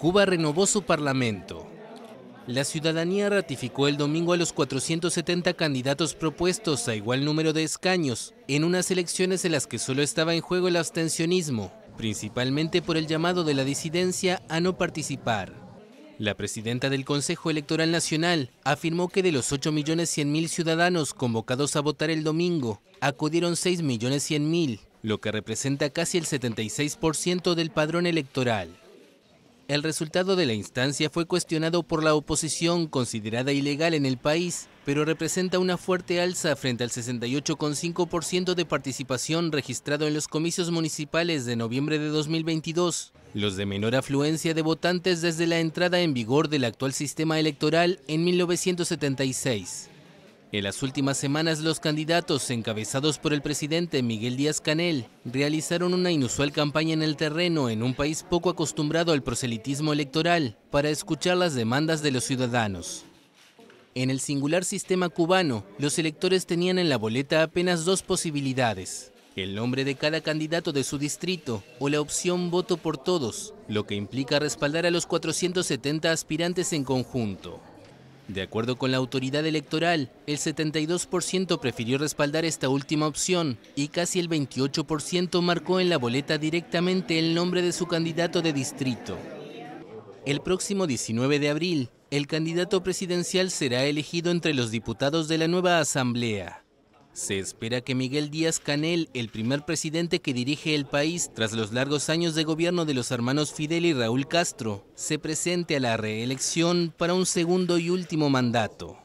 Cuba renovó su parlamento. La ciudadanía ratificó el domingo a los 470 candidatos propuestos a igual número de escaños en unas elecciones en las que solo estaba en juego el abstencionismo, principalmente por el llamado de la disidencia a no participar. La presidenta del Consejo Electoral Nacional afirmó que de los 8.100.000 ciudadanos convocados a votar el domingo, acudieron 6.100.000, lo que representa casi el 76% del padrón electoral. El resultado de la instancia fue cuestionado por la oposición, considerada ilegal en el país, pero representa una fuerte alza frente al 68,5% de participación registrado en los comicios municipales de noviembre de 2022, los de menor afluencia de votantes desde la entrada en vigor del actual sistema electoral en 1976. En las últimas semanas los candidatos, encabezados por el presidente Miguel Díaz Canel, realizaron una inusual campaña en el terreno en un país poco acostumbrado al proselitismo electoral para escuchar las demandas de los ciudadanos. En el singular sistema cubano, los electores tenían en la boleta apenas dos posibilidades, el nombre de cada candidato de su distrito o la opción voto por todos, lo que implica respaldar a los 470 aspirantes en conjunto. De acuerdo con la autoridad electoral, el 72% prefirió respaldar esta última opción y casi el 28% marcó en la boleta directamente el nombre de su candidato de distrito. El próximo 19 de abril, el candidato presidencial será elegido entre los diputados de la nueva Asamblea. Se espera que Miguel Díaz Canel, el primer presidente que dirige el país tras los largos años de gobierno de los hermanos Fidel y Raúl Castro, se presente a la reelección para un segundo y último mandato.